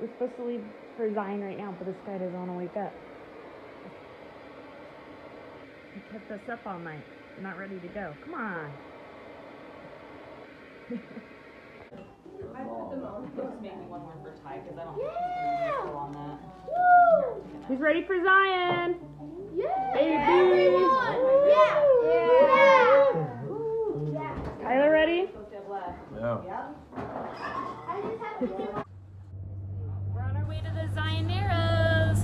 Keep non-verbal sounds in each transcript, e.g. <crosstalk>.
We're supposed to leave for Zion right now, but this guy doesn't want to wake up. He kept us up all night. We're not ready to go. Come on. Just make me one more for Ty because I don't think he's gonna on that. Who's ready for Zion? Yeah. Baby. Everyone. Yeah. Yeah. Tyler ready? Yeah. I just have to. We're on our way to the Zion Narrows.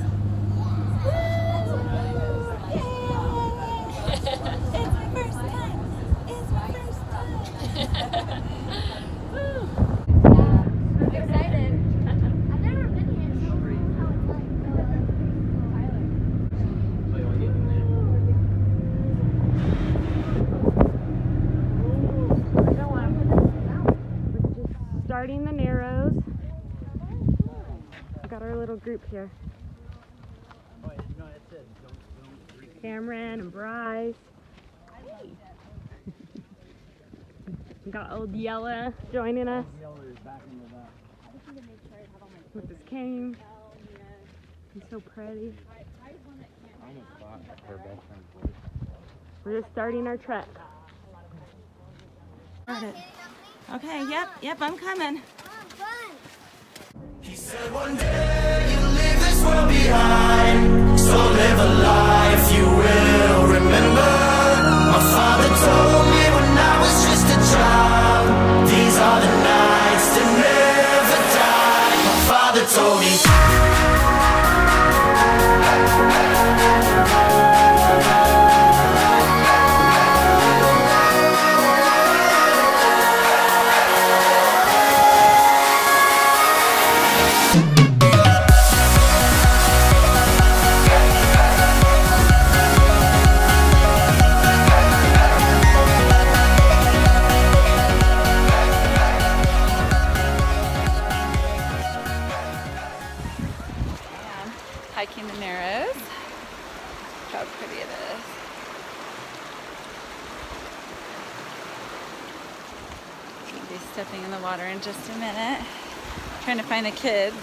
I'm excited. I've never been here, so I don't know how it's like. We're just starting the Narrows. We got our little group here. Cameron and Bryce. we <laughs> got old Yella joining us with his cane. He's so pretty. We're just starting our trek. Okay, yep, yep, I'm coming. He said one day hiking the Narrows. Look How pretty it is. Gonna be stepping in the water in just a minute. Trying to find the kids.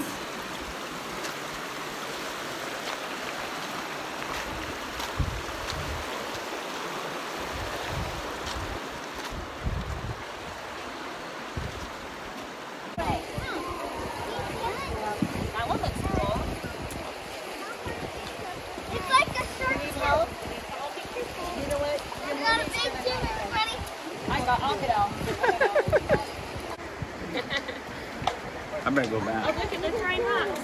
That one looks cool. It's like a shark tooth. I got a big tooth. Ready? I got, I'll get out. I better go back. Oh, look at the giant rocks.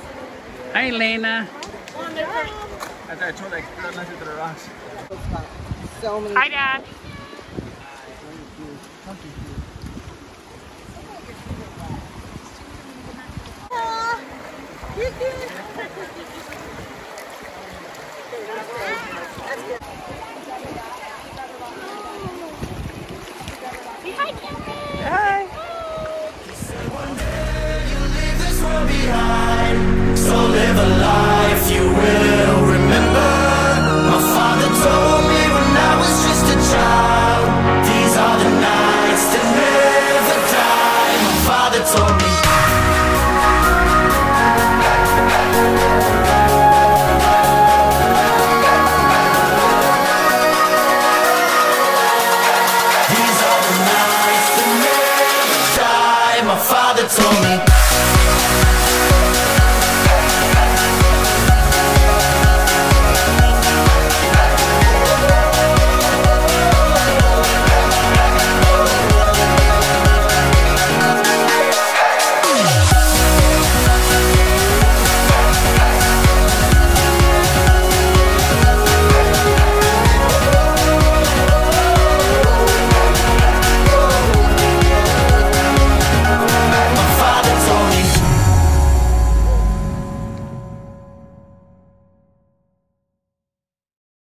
Hi, Lena. On the front. I told you I could not through the rocks. Hi, Dad. He So live a life